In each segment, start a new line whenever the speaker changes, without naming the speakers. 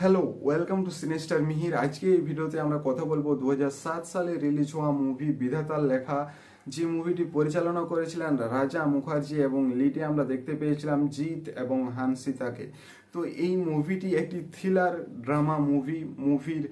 Hello welcome to Cinestar Mihir আজকে এই ভিডিওতে আমরা কথা বলব দু হাজার সাত সালে রিলিজ হওয়া মুভি বিধাতার লেখা। যে মুভিটি পরিচালনা করেছিলেন রাজা মুখার্জি এবং লিটে আমরা দেখতে পেয়েছিলাম জিৎ এবং হানসিতাকে। তো এই মুভিটি একটি থ্রিলার ড্রামা মুভি মুভির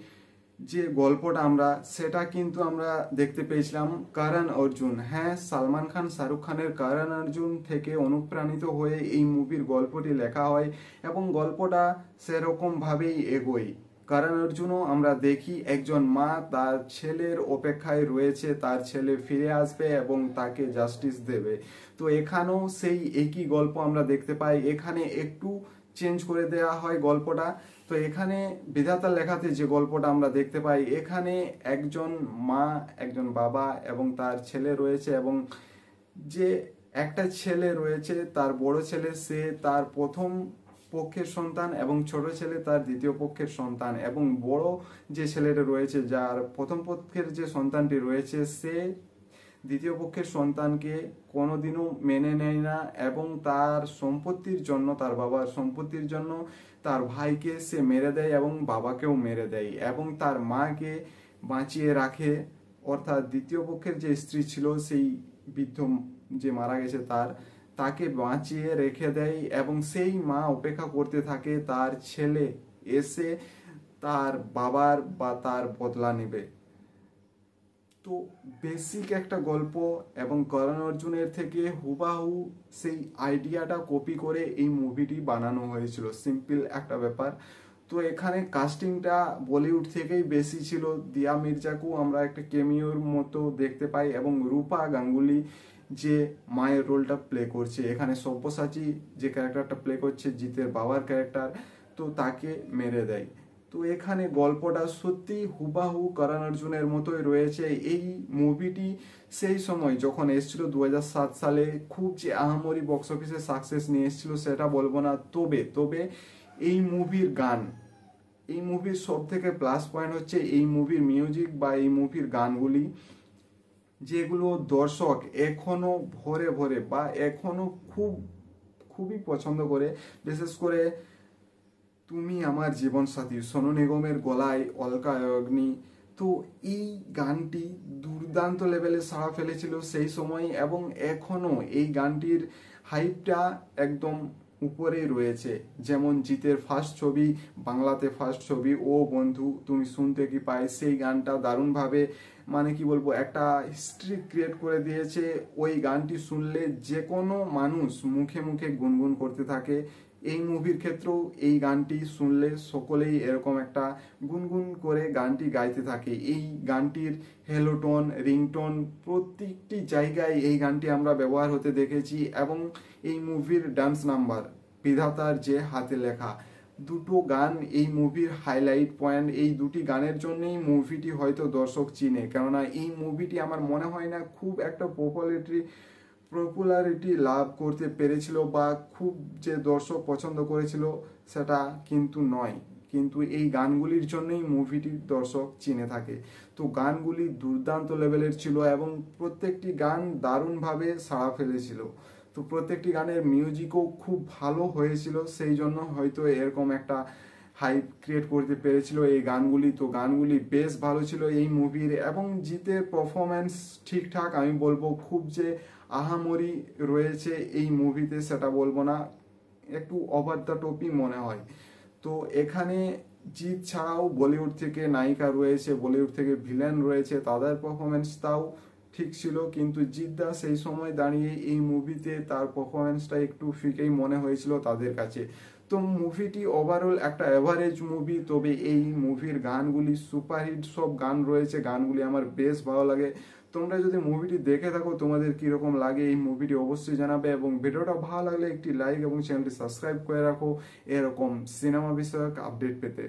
যে গল্পটা আমরা, সেটা কিন্তু আমরা দেখতে পেয়েছিলাম কারণ অর্জুন। হ্যাঁ সালমান খান, শাহরুখ খানের কারণ অর্জুন থেকে অনুপ্রাণিত হয়ে এই মুভির গল্পটি লেখা হয় এবং গল্পটা সেরকমভাবেই এগোয়। কারণ অর্জুনও আমরা দেখি একজন মা তার ছেলের অপেক্ষায় রয়েছে, তার ছেলে ফিরে আসবে এবং তাকে জাস্টিস দেবে। তো এখানেও সেই একই গল্প আমরা দেখতে পাই। এখানে একটু চেঞ্জ করে দেওয়া হয় গল্পটা। তো এখানে বিধাতার লেখাতে যে গল্পটা আমরা দেখতে পাই, এখানে একজন মা, একজন বাবা এবং তার ছেলে রয়েছে এবং যে একটা ছেলে রয়েছে, তার বড় ছেলে, সে তার প্রথম পক্ষের সন্তান এবং ছোট ছেলে তার দ্বিতীয় পক্ষের সন্তান এবং বড় যে ছেলেটা রয়েছে, যার প্রথম পক্ষের যে সন্তানটি রয়েছে, সে দ্বিতীয় পক্ষের সন্তানকে কোনোদিনও মেনে নেয় না এবং তার সম্পত্তির জন্য, তার বাবার সম্পত্তির জন্য তার ভাইকে সে মেরে দেয় এবং বাবাকেও মেরে দেয় এবং তার মাকে বাঁচিয়ে রাখে। অর্থাৎ দ্বিতীয় পক্ষের যে স্ত্রী ছিল, সেই বৃদ্ধ যে মারা গেছে, তার তাকে বাঁচিয়ে রেখে দেয় এবং সেই মা অপেক্ষা করতে থাকে তার ছেলে এসে তার বাবার বা তার বদলা নেবে। তো বেসিক একটা গল্প এবং করণ অর্জুনের থেকে হুবাহু সেই আইডিয়াটা কপি করে এই মুভিটি বানানো হয়েছিল। সিম্পল একটা ব্যাপার। তো এখানে কাস্টিংটা বলিউড থেকেই বেশি ছিল। দিয়া মির্জাকেও আমরা একটা কেমিওর মতো দেখতে পাই এবং রূপা গাঙ্গুলি যে মায়ের রোলটা প্লে করছে। এখানে সব্যসাচী যে ক্যারেক্টারটা প্লে করছে, জিতের বাবার ক্যারেক্টার তো তাকে মেরে দেয়। তো এখানে গল্পটা সত্যি হুবাহু করণ অর্জুনের মতোই রয়েছে। এই মুভিটি সেই সময় যখন এসেছিল দু সালে, খুব যে আহামরি বক্স অফিসে সাকসেস নিয়ে এসেছিল সেটা বলব না। তবে তবে এই মুভির গান এই মুভির সব থেকে প্লাস পয়েন্ট হচ্ছে এই মুভির মিউজিক বা এই মুভির গানগুলি, যেগুলো দর্শক এখনও ভরে ভরে বা এখনও খুব, খুবই পছন্দ করে। বিশেষ করে তুমি আমার জীবন সাথী সোনু নিগমের গলায় অলকা অগ্নি। তো এই গানটি দুর্দান্ত লেভেলে সাড়া ফেলেছিল সেই সময় এবং এখনও এই গানটির হাইপটা একদম উপরেই রয়েছে। যেমন জিতের ফার্স্ট ছবি, বাংলাতে ফার্স্ট ছবি, ও বন্ধু, তুমি শুনতে কি পাই সেই গানটা দারুণভাবে মানে কি বলব, একটা হিস্ট্রি ক্রিয়েট করে দিয়েছে। ওই গানটি শুনলে যে কোনো মানুষ মুখে মুখে গুনগুন করতে থাকে। এই মুভির ক্ষেত্রেও এই গানটি শুনলে সকলেই এরকম একটা গুনগুন করে গানটি গাইতে থাকে। এই গানটির হেলোটোন রিংটোন প্রত্যেকটি জায়গায় এই গানটি আমরা ব্যবহার হতে দেখেছি এবং এই মুভির ডান্স নাম্বার বিধাতার যে হাতে লেখা। দুটো গান এই মুভির হাইলাইট পয়েন্ট এই দুটি গানের জন্যই মুভিটি হয়তো দর্শক চিনে। কেননা এই মুভিটি আমার মনে হয় না খুব একটা পপুলারিটি পপুলারিটি লাভ করতে পেরেছিল বা খুব যে দর্শক পছন্দ করেছিল সেটা কিন্তু নয়। কিন্তু এই গানগুলির জন্যই মুভিটির দর্শক চিনে থাকে। তো গানগুলি দুর্দান্ত লেভেলের ছিল এবং প্রত্যেকটি গান দারুণভাবে সাড়া ফেলেছিল। তো প্রত্যেকটি গানের মিউজিকও খুব ভালো হয়েছিল সেই জন্য হয়তো এরকম একটা হাইপ ক্রিয়েট করতে পেরেছিল এই গানগুলি। তো গানগুলি বেশ ভালো ছিল এই মুভির এবং জিতের পারফরমেন্স ঠিকঠাক, আমি বলব খুব যে আহামরি রয়েছে এই মুভিতে সেটা বলব না, একটু ওভার দ্য টপই মনে হয়। তো এখানে জিৎ ছাড়াও বলিউড থেকে নায়িকা রয়েছে, বলিউড থেকে ভিলেন রয়েছে, তাদের পারফরমেন্সটাও ঠিক ছিল, কিন্তু জিদ্দা সেই সময় দাঁড়িয়ে এই মুভিতে তার পারফরমেন্সটা একটু ফিকেই মনে হয়েছিল তাদের কাছে। তো মুভিটি ওভারঅল একটা অ্যাভারেজ মুভি তবে এই মুভির গানগুলি সুপারহিট সব গান রয়েছে, গানগুলি আমার বেশ ভালো লাগে। তোমরা যদি মুভিটি দেখে থাকো, তোমাদের কীরকম লাগে এই মুভিটি অবশ্যই জানাবে এবং ভিডিওটা ভালো লাগলে একটি লাইক এবং চ্যানেলটি সাবস্ক্রাইব করে রাখো। এরকম সিনেমা বিষয়ক আপডেট পেতে।